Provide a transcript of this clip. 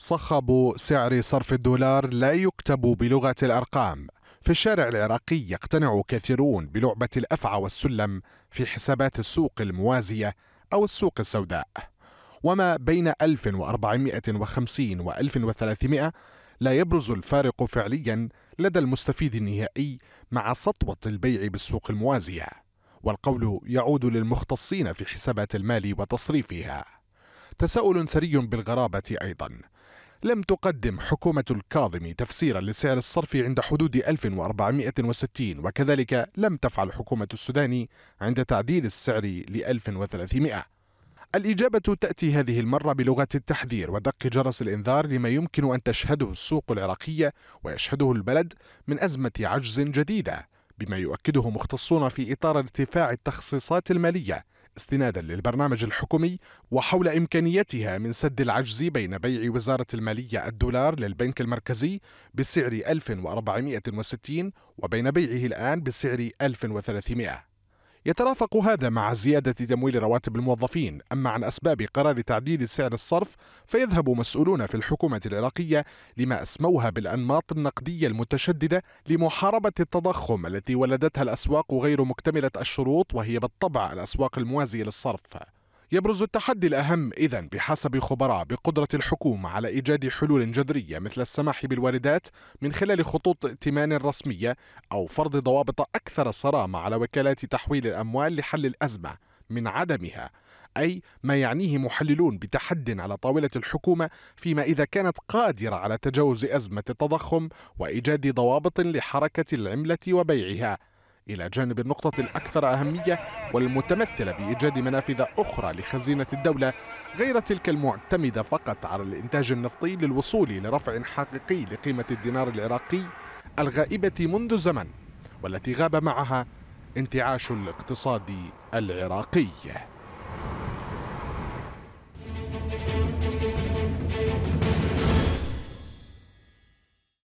صخب سعر صرف الدولار لا يكتب بلغة الأرقام. في الشارع العراقي يقتنع كثيرون بلعبة الأفعى والسلم في حسابات السوق الموازية أو السوق السوداء. وما بين 1450 و 1300 لا يبرز الفارق فعليا لدى المستفيد النهائي مع سطوة البيع بالسوق الموازية. والقول يعود للمختصين في حسابات المال وتصريفها. تساؤل ثري بالغرابة أيضا. لم تقدم حكومة الكاظمي تفسيرا لسعر الصرف عند حدود 1460 وكذلك لم تفعل حكومة السوداني عند تعديل السعر ل 1300 الإجابة تأتي هذه المرة بلغة التحذير ودق جرس الإنذار لما يمكن أن تشهده السوق العراقية ويشهده البلد من أزمة عجز جديدة بما يؤكده مختصون في إطار ارتفاع التخصيصات المالية. استنادا للبرنامج الحكومي وحول إمكانيتها من سد العجز بين بيع وزارة المالية الدولار للبنك المركزي بسعر 1460 وبين بيعه الآن بسعر 1300 يترافق هذا مع زيادة تمويل رواتب الموظفين. أما عن أسباب قرار تعديل سعر الصرف فيذهب مسؤولون في الحكومة العراقية لما أسموها بالأنماط النقدية المتشددة لمحاربة التضخم التي ولدتها الأسواق غير مكتملة الشروط وهي بالطبع الأسواق الموازية للصرف. يبرز التحدي الأهم إذا بحسب خبراء بقدرة الحكومة على إيجاد حلول جذرية مثل السماح بالواردات من خلال خطوط ائتمان رسمية أو فرض ضوابط أكثر صرامة على وكالات تحويل الأموال لحل الأزمة من عدمها أي ما يعنيه محللون بتحد على طاولة الحكومة فيما إذا كانت قادرة على تجاوز أزمة التضخم وإيجاد ضوابط لحركة العملة وبيعها. إلى جانب النقطة الأكثر أهمية والمتمثلة بإيجاد منافذ أخرى لخزينة الدولة غير تلك المعتمدة فقط على الإنتاج النفطي للوصول لرفع حقيقي لقيمة الدينار العراقي الغائبة منذ زمن والتي غاب معها انتعاش الاقتصاد العراقي.